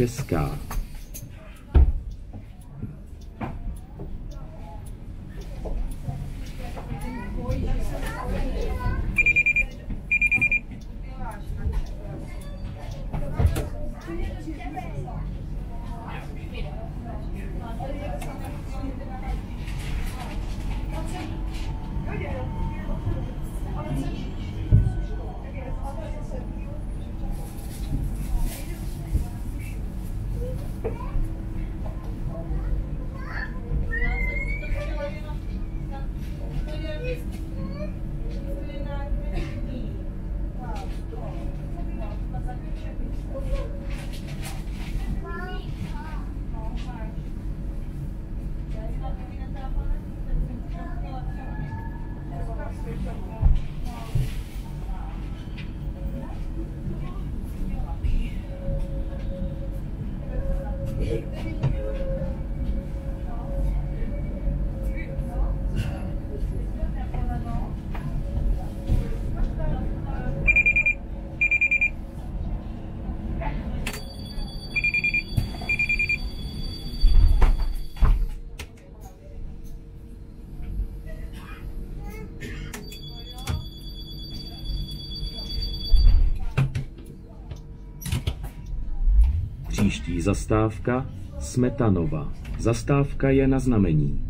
Česká. Příští zastávka Smetanova. Zastávka je na znamení.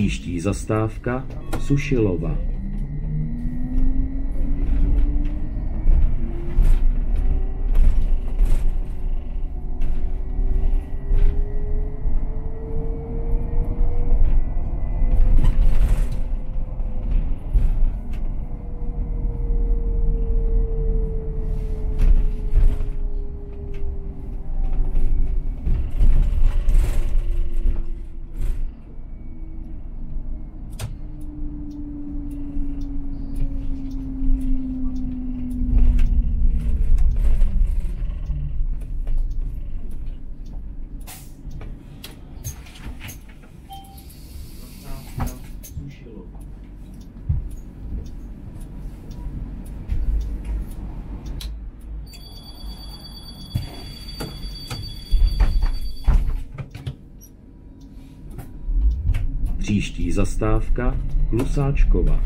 Příští zastávka Sušilova. Zastávka Sušilova. Příští zastávka Klusáčkova.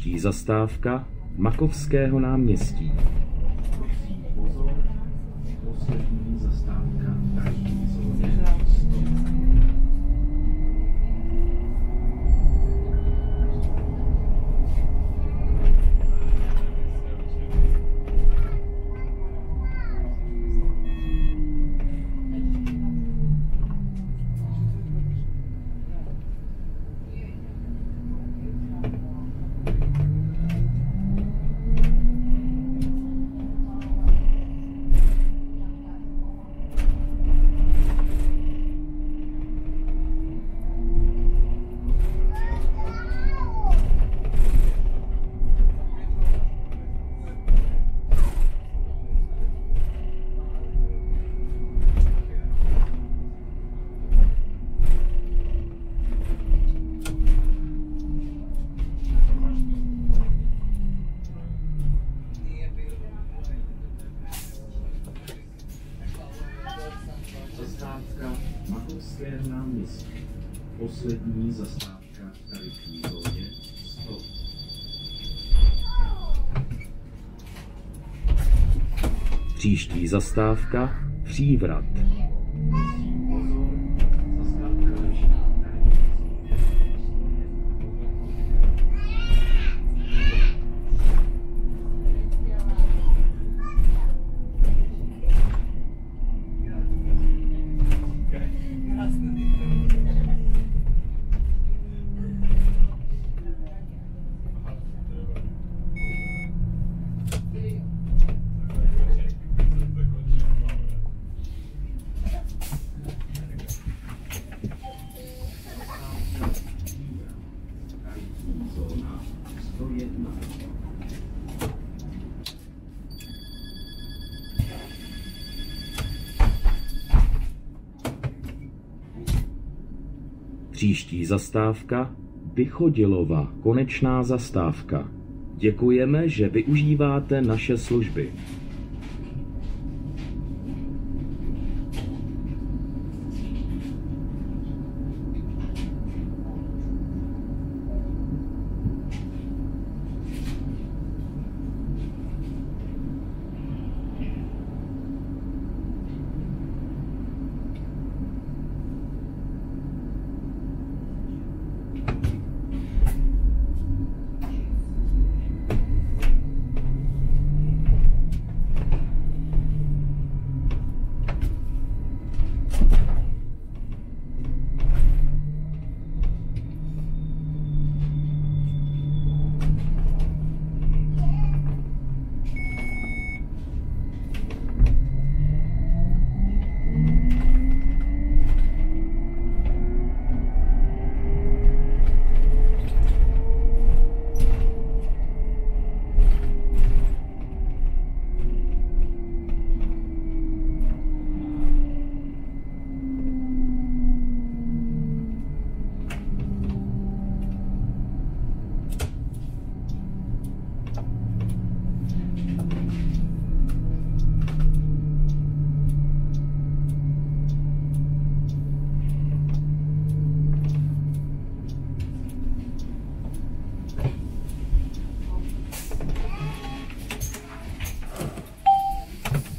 Příští zastávka Makovského náměstí. Zastávka v tarifní 100. Příští zastávka Přívrat. Příští zastávka Vychodilova, konečná zastávka. Děkujeme, že využíváte naše služby.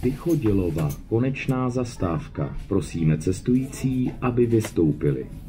Vychodilova, konečná zastávka. Prosíme cestující, aby vystoupili.